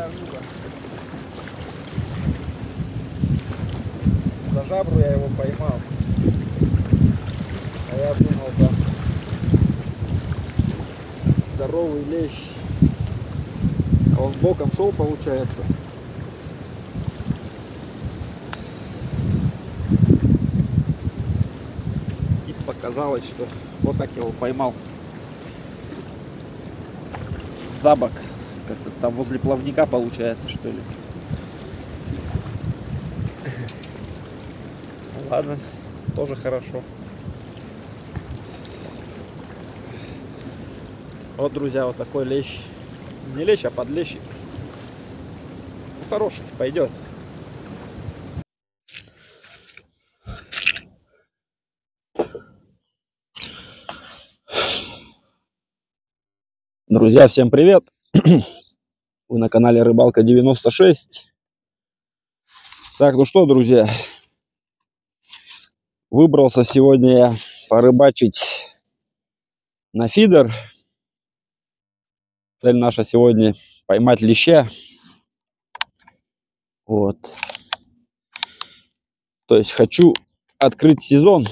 такая рыба. За жабру я его поймал. А я думал, там здоровый лещ. А он боком шел, получается. И показалось, что вот так его поймал. За бок. Как-то там возле плавника получается, что ли. Ладно, тоже хорошо. Вот, друзья, вот такой лещ. Не лещ, а подлещик. Ну, хороший, пойдет. Друзья, всем привет! Вы на канале Рыбалка 96. Так, ну что, друзья, выбрался сегодня я порыбачить на фидер. Цель наша сегодня поймать леща. Вот. То есть хочу открыть сезон.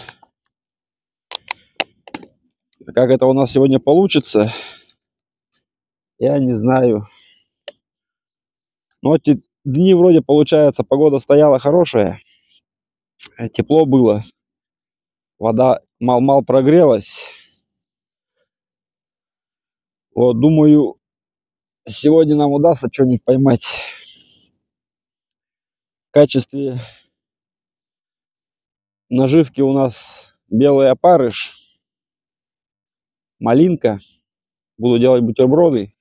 Как это у нас сегодня получится, я не знаю. Но эти дни вроде получается, погода стояла хорошая. э, Тепло было. Вода мал-мал прогрелась. Вот, думаю, сегодня нам удастся что-нибудь поймать. В качестве наживки у нас белый опарыш, малинка. Буду делать бутерброды.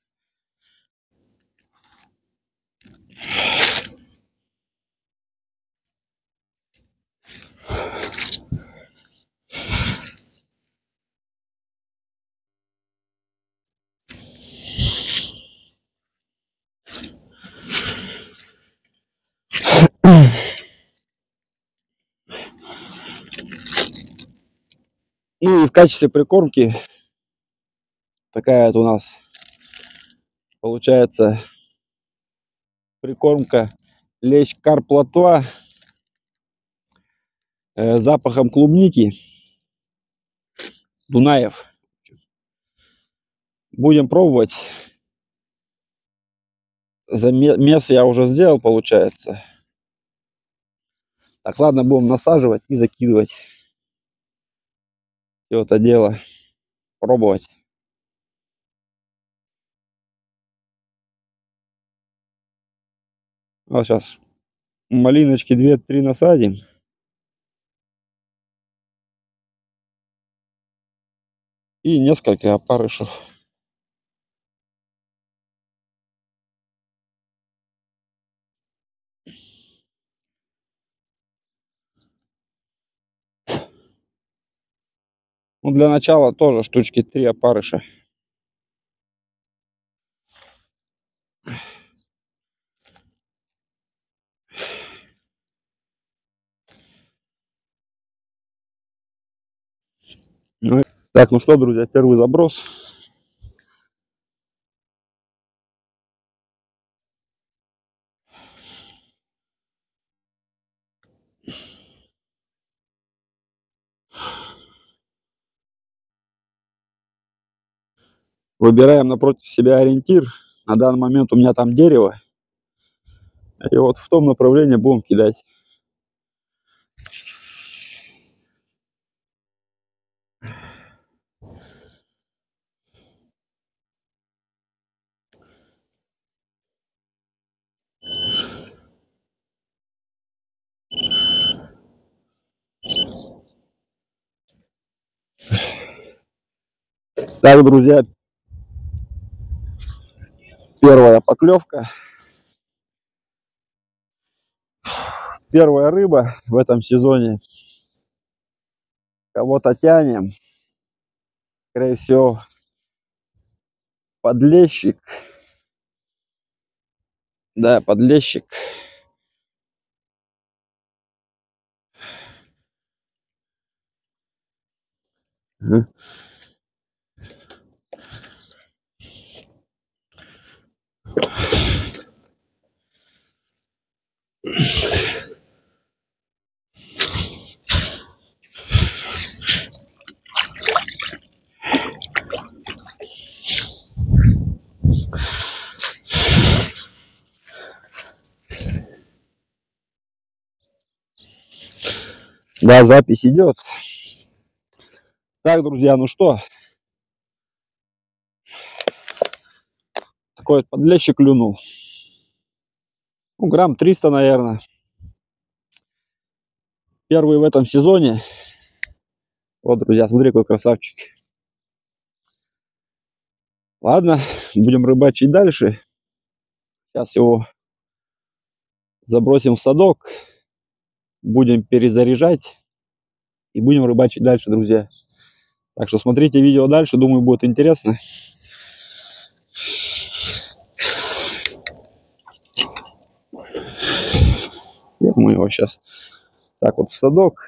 И в качестве прикормки такая вот у нас получается прикормка лещ карплотва э, запахом клубники Дунаев. Будем пробовать. Замес я уже сделал, получается. Так, ладно, будем насаживать и закидывать. Все это дело. Пробовать. Вот сейчас малиночки 2-3 насадим. И несколько опарышев. Ну, для начала тоже штучки 3 опарыша. Ну, так, ну что, друзья, первый заброс. Выбираем напротив себя ориентир. На данный момент у меня там дерево. И вот в том направлении будем кидать. Так, друзья, первая поклевка. Первая рыба в этом сезоне. Кого-то тянем. Скорее всего, подлещик. Да, подлещик. Ага. Да, запись идет. Так, друзья, ну что, Такой вот подлещик клюнул. Ну, грамм 300, наверное. Первый в этом сезоне. Вот, друзья, смотри, какой красавчик. Ладно, будем рыбачить дальше. Сейчас его забросим в садок. Будем перезаряжать. И будем рыбачить дальше, друзья. Так что смотрите видео дальше, думаю, будет интересно. Мы его сейчас так вот в садок.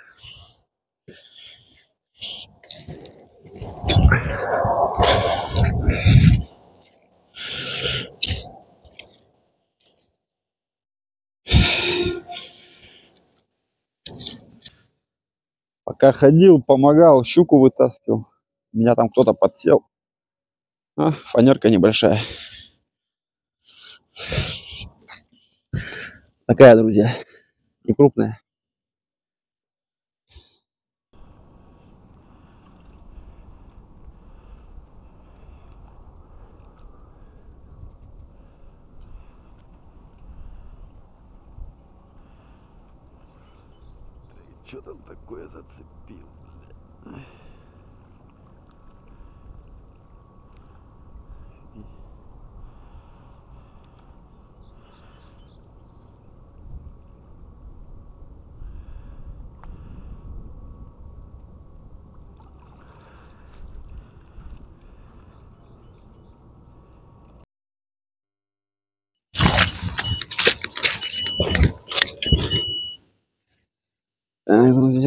Пока ходил, помогал, щуку вытаскивал. Меня там кто-то подсел. А, фанерка небольшая. Такая, друзья, не крупная. Что там такое зацепил? бля?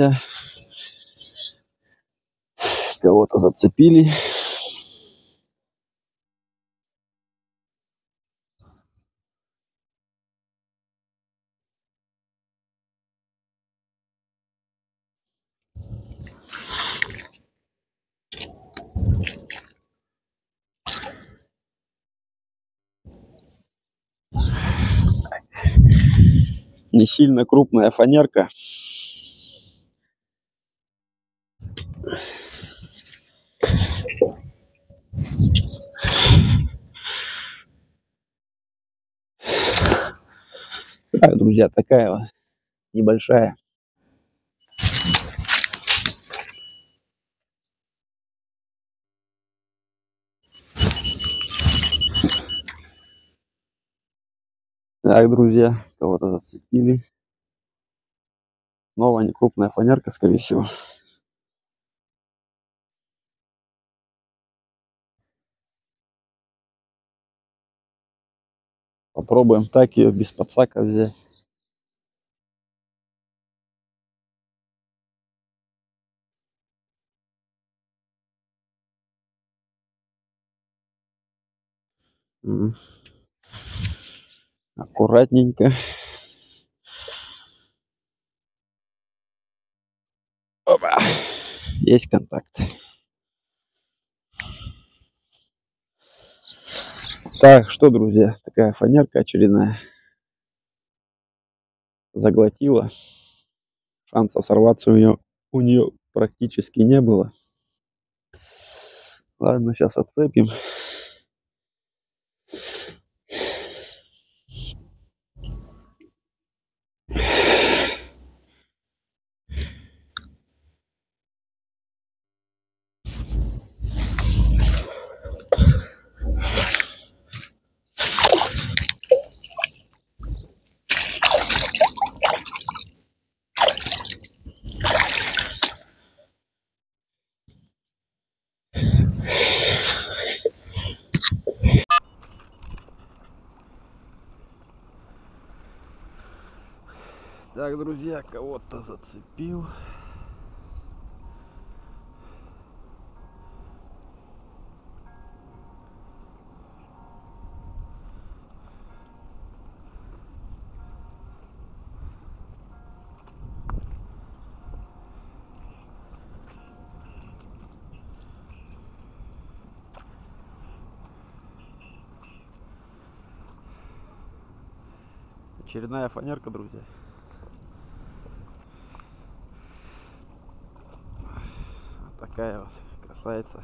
Друзья. Кого-то зацепили. Не сильно крупная фанерка. Так, друзья, такая вот небольшая. Так, друзья, кого-то зацепили. Снова не крупная фанерка, скорее всего. Попробуем так ее без подсака взять. Аккуратненько. Опа. Есть контакт. Так, что, друзья, такая фанерка очередная. Заглотила. Шансов сорваться у нее, у нее практически не было. Ладно, сейчас отцепим. Так, друзья, кого-то зацепил. Очередная фанерка, друзья. Такая вот красавица.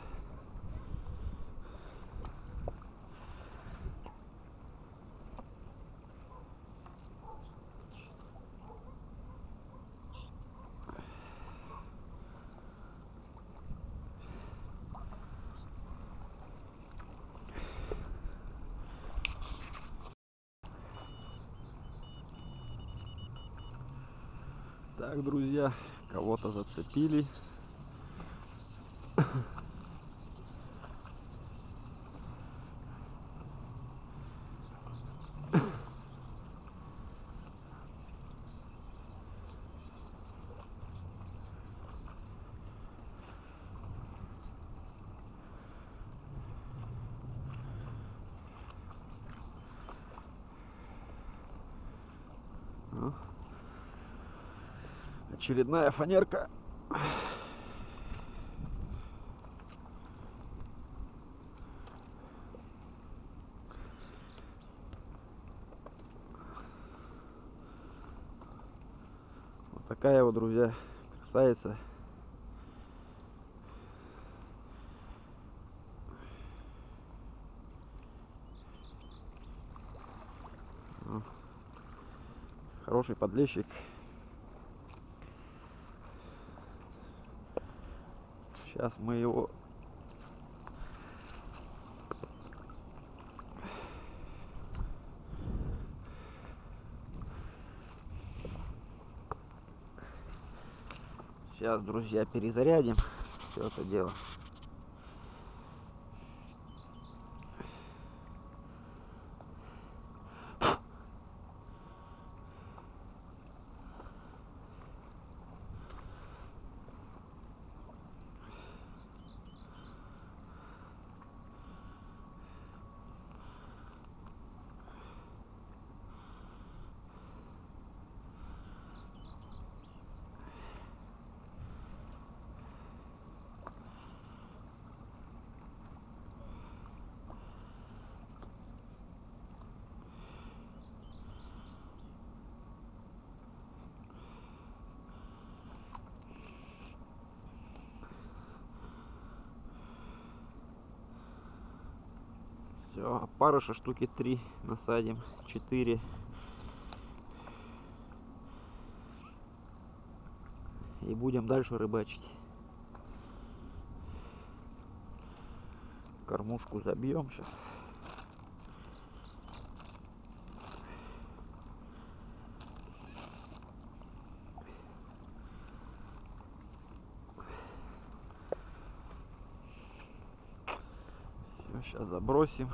Так, друзья, кого-то зацепили. Ну, Очередная фанерка. Вот такая вот, друзья, красавица. Хороший подлещик. Сейчас мы его Сейчас, друзья, перезарядим все это дело. Все, опарыша штуки три насадим, четыре. И будем дальше рыбачить. Кормушку забьем сейчас. Все, сейчас забросим.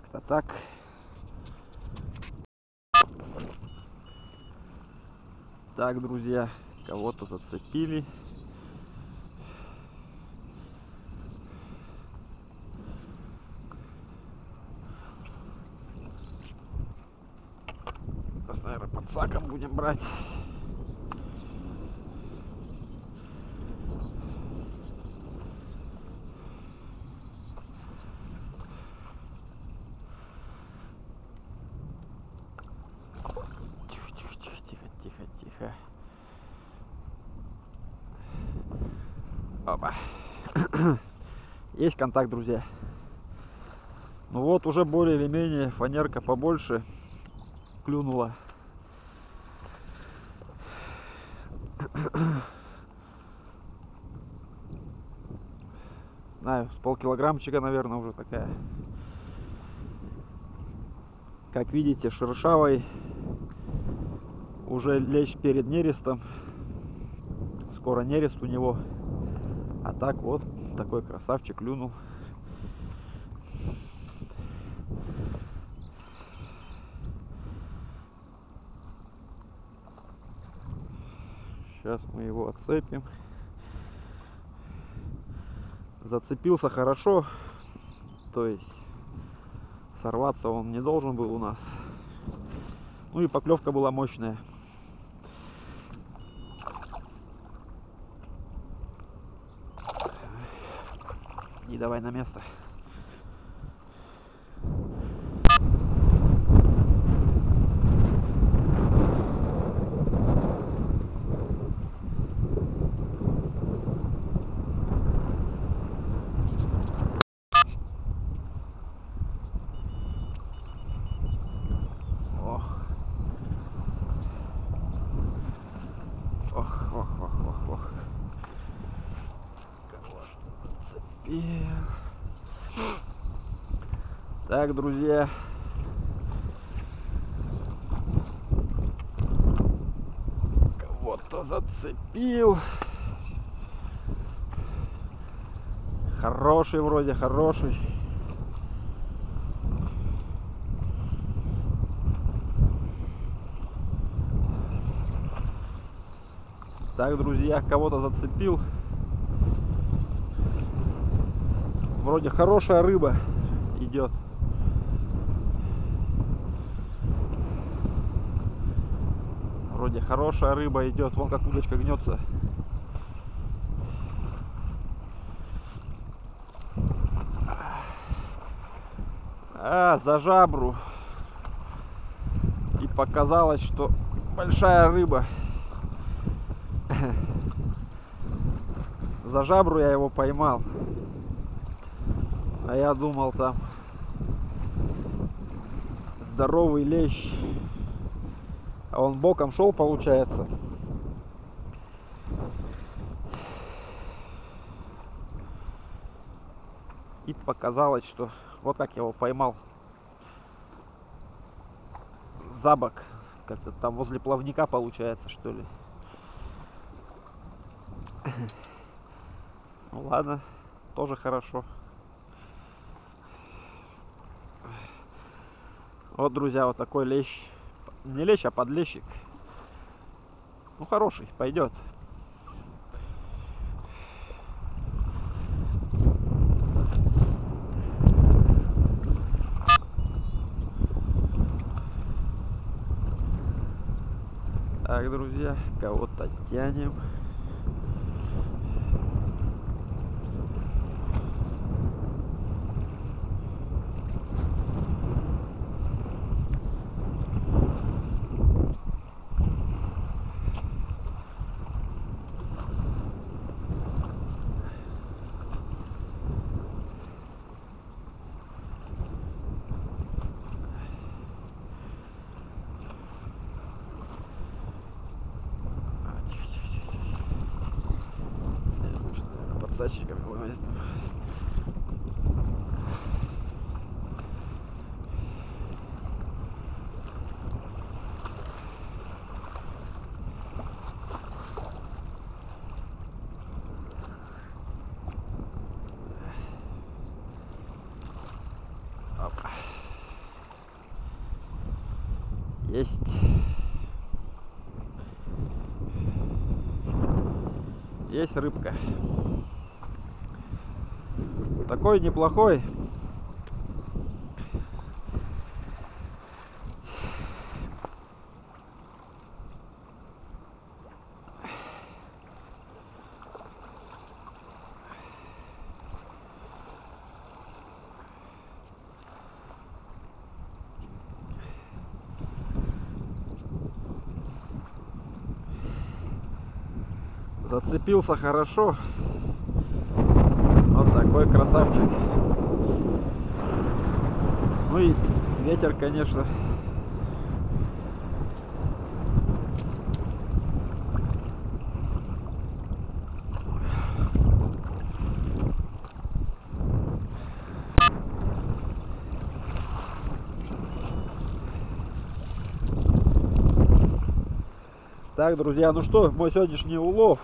Как-то так. Так, друзья, кого-то зацепили. Сейчас, наверное, под саком будем брать. Контакт, друзья. Ну вот, уже более или менее фанерка побольше клюнула. Знаю, с полкилограммчика, наверное, уже такая. Как видите, шершавой уже лечь перед нерестом. Скоро нерест у него. А так вот, такой красавчик клюнул. Сейчас мы его отцепим. Зацепился хорошо. То есть сорваться он не должен был у нас. Ну и поклевка была мощная. И давай на место. Так, друзья. Кого-то зацепил. Хороший вроде, хороший. Так, друзья, кого-то зацепил. Вроде хорошая рыба идет. Вроде хорошая рыба идет. Вон как удочка гнется. А, за жабру. И показалось, что большая рыба. За жабру я его поймал. А я думал там здоровый лещ. Он боком шел, получается. И показалось, что вот как я его поймал. За бок. Как-то там возле плавника получается, что ли. Ну ладно, тоже хорошо. Вот, друзья, вот такой лещ. Не лещ, а подлещик. Ну, хороший, пойдет. Так, друзья, кого-то тянем. Есть. Есть рыбка. Такой неплохой. Зацепился хорошо. Вот такой красавчик. Ну и ветер, конечно. Так, друзья, ну что, мой сегодняшний улов.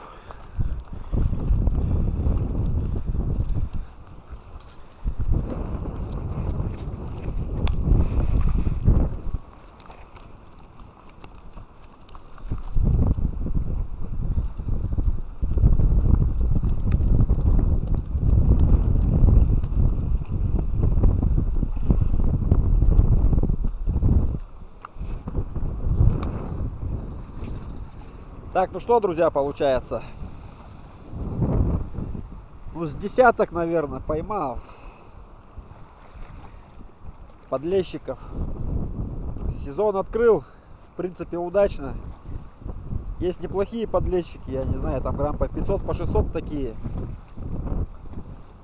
Так, ну что, друзья, получается? Ну, с десяток, наверное, поймал. Подлещиков. Сезон открыл, в принципе, удачно. Есть неплохие подлещики, я не знаю, там грамм по 500, по 600 такие.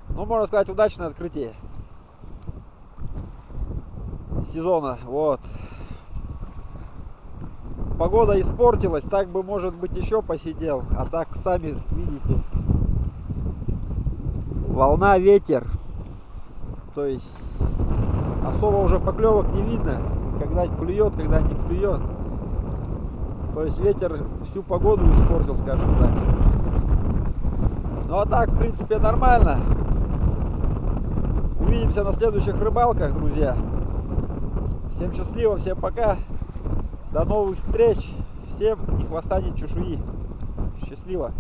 Ну, можно сказать, удачное открытие сезона. Вот погода испортилась, так бы, может быть, еще посидел. А так, сами видите, волна, ветер. То есть, особо уже поклевок не видно, когда клюет, когда не клюет. То есть, ветер всю погоду испортил, скажем так. Ну, а так, в принципе, нормально. Увидимся на следующих рыбалках, друзья. Всем счастливо, всем пока. До новых встреч. Всем ни хвоста, ни чешуи. Счастливо.